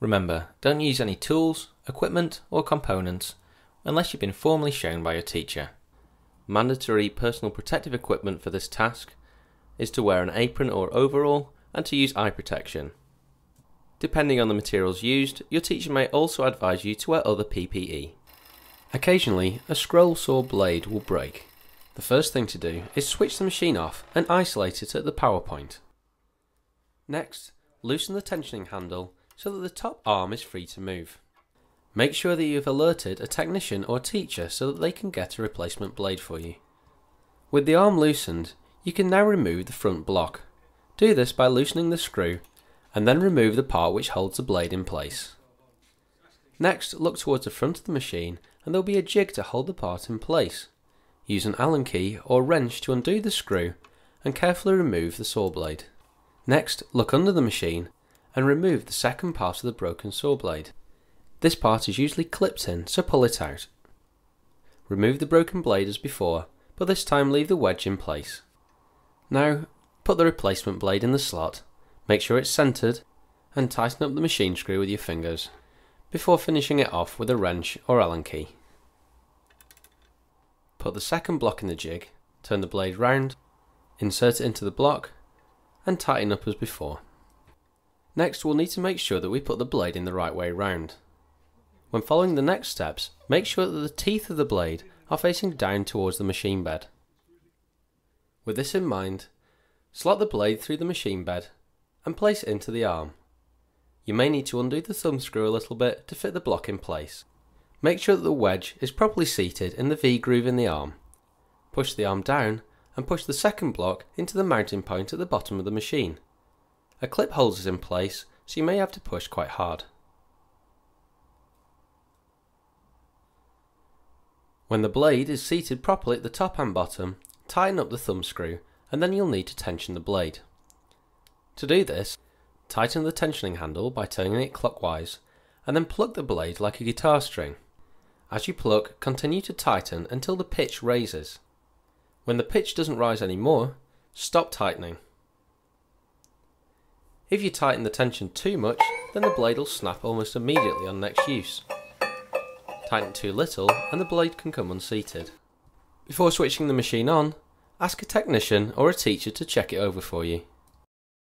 Remember, don't use any tools, equipment, or components unless you've been formally shown by your teacher. Mandatory personal protective equipment for this task is to wear an apron or overall and to use eye protection. Depending on the materials used, your teacher may also advise you to wear other PPE. Occasionally, a scroll saw blade will break. The first thing to do is switch the machine off and isolate it at the power point. Next, loosen the tensioning handle so that the top arm is free to move. Make sure that you've alerted a technician or teacher so that they can get a replacement blade for you. With the arm loosened, you can now remove the front block. Do this by loosening the screw and then remove the part which holds the blade in place. Next, look towards the front of the machine and there will be a jig to hold the part in place. Use an Allen key or wrench to undo the screw and carefully remove the saw blade. Next, look under the machine and remove the second part of the broken saw blade. This part is usually clipped in, so pull it out. Remove the broken blade as before, but this time leave the wedge in place. Now, put the replacement blade in the slot, make sure it's centered, and tighten up the machine screw with your fingers, before finishing it off with a wrench or Allen key. Put the second block in the jig, turn the blade round, insert it into the block, and tighten up as before. Next we'll need to make sure that we put the blade in the right way round. When following the next steps, make sure that the teeth of the blade are facing down towards the machine bed. With this in mind, slot the blade through the machine bed and place it into the arm. You may need to undo the thumb screw a little bit to fit the block in place. Make sure that the wedge is properly seated in the V-groove in the arm. Push the arm down and push the second block into the mounting point at the bottom of the machine. A clip holds it in place, so you may have to push quite hard. When the blade is seated properly at the top and bottom, tighten up the thumb screw and then you'll need to tension the blade. To do this, tighten the tensioning handle by turning it clockwise and then pluck the blade like a guitar string. As you pluck, continue to tighten until the pitch raises. When the pitch doesn't rise anymore, stop tightening. If you tighten the tension too much, then the blade will snap almost immediately on next use. Tighten too little and the blade can come unseated. Before switching the machine on, ask a technician or a teacher to check it over for you.